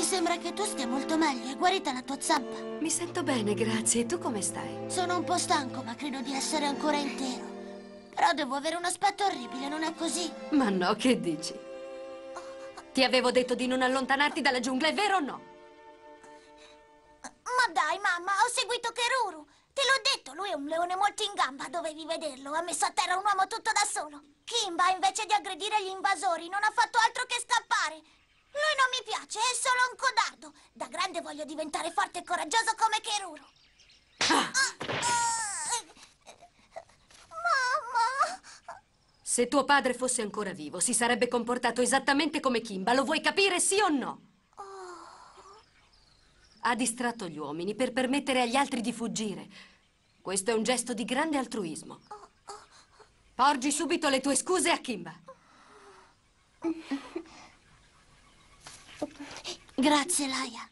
Sembra che tu stia molto meglio. È guarita la tua zampa. Mi sento bene, grazie. E tu come stai? Sono un po' stanco, ma credo di essere ancora intero. Però devo avere un aspetto orribile, non è così? Ma no, che dici? Ti avevo detto di non allontanarti dalla giungla, è vero o no? Ma dai, mamma, ho seguito Keruru. Te l'ho detto, lui è un leone molto in gamba, dovevi vederlo. Ha messo a terra un uomo tutto da solo. Kimba, invece di aggredire gli invasori, non ha fatto altro che scappare. Lui non mi piace, è solo un codardo. Da grande voglio diventare forte e coraggioso come Keruru. Ah! Mamma! Se tuo padre fosse ancora vivo, si sarebbe comportato esattamente come Kimba. Lo vuoi capire, sì o no? Ha distratto gli uomini per permettere agli altri di fuggire. Questo è un gesto di grande altruismo. Porgi subito le tue scuse a Kimba. Grazie, Laia.